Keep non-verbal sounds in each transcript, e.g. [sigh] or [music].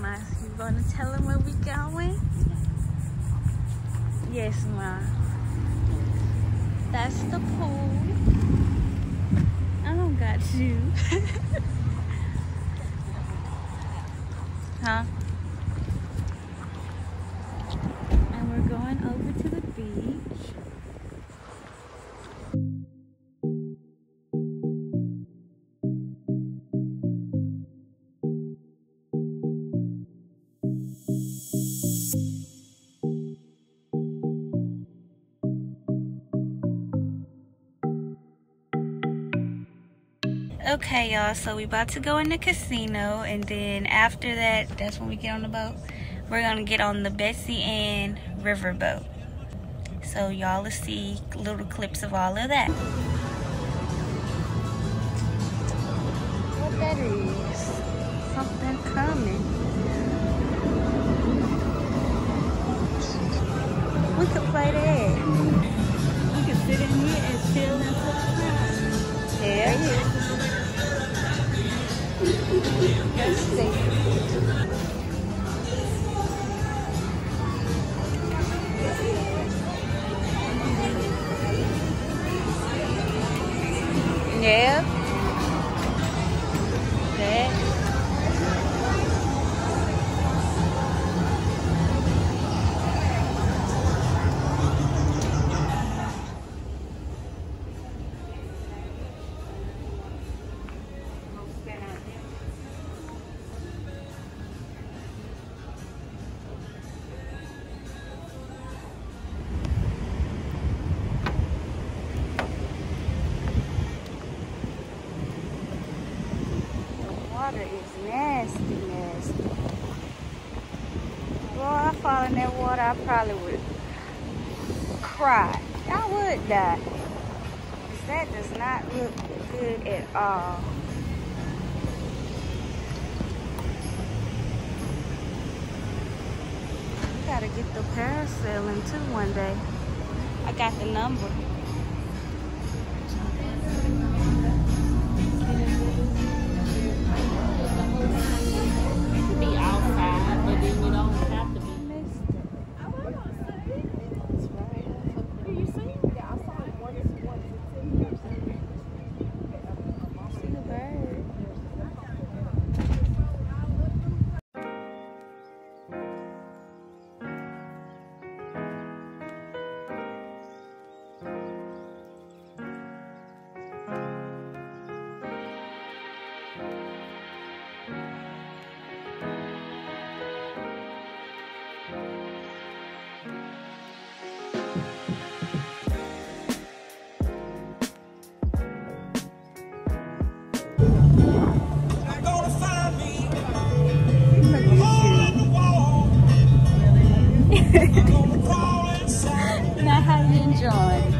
Ma, you gonna tell him where we going? Yes, Ma. That's the pool. I don't got you. [laughs] huh? Okay, y'all, so we about to go in the casino, and then after that, that's when we get on the boat. We're gonna get on the Betsy Ann riverboat. So y'all will see little clips of all of that. What that is? Something coming. Yeah. That. Fall in that water, I probably would cry. I would die. Because That does not look good at all. Gotta get the parasailing too one day. I got the number. Now how you enjoying?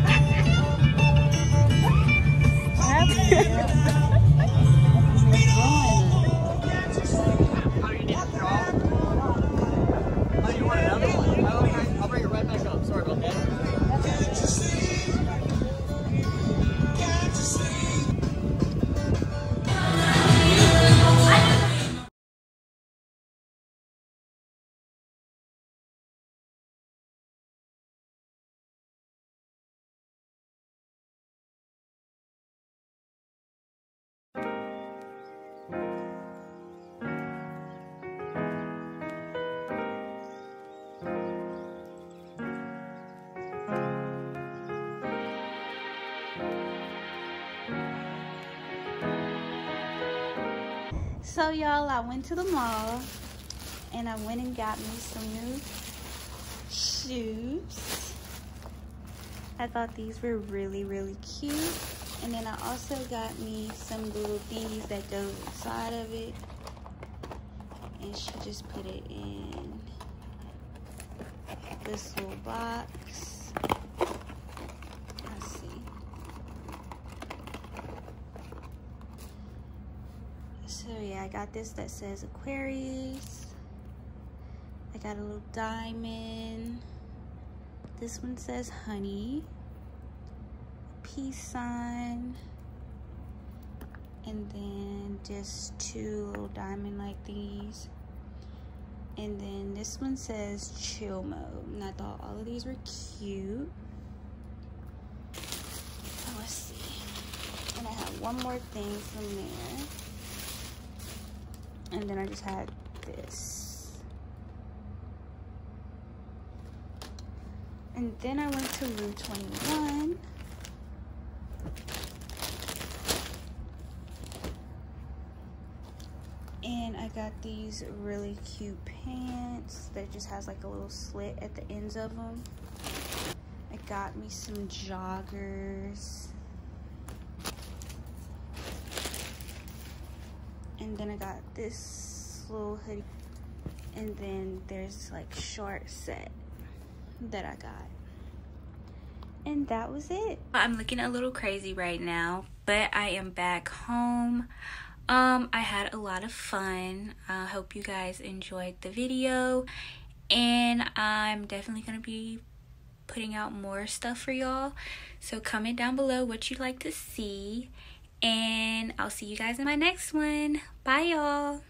So y'all, I went to the mall and I went and got me some new shoes. I thought these were really, really cute. And then I also got me some little thingies that go inside of it. And she just put it in this little box. Let's see. So yeah, I got this that says Aquarius. I got a little diamond. This one says honey. Peace sign. And then just two little diamond like these. And then this one says chill mode. And I thought all of these were cute. So let's see. And I have one more thing from there. And then I just had this. And then I went to Rue 21. and I got these really cute pants that just has like a little slit at the ends of them. I got me some joggers. And then I got this little hoodie. And then there's like short set that I got. And that was it. I'm looking a little crazy right now, but I am back home um i had a lot of fun i hope you guys enjoyed the video and i'm definitely gonna be putting out more stuff for y'all so comment down below what you'd like to see and i'll see you guys in my next one. Bye y'all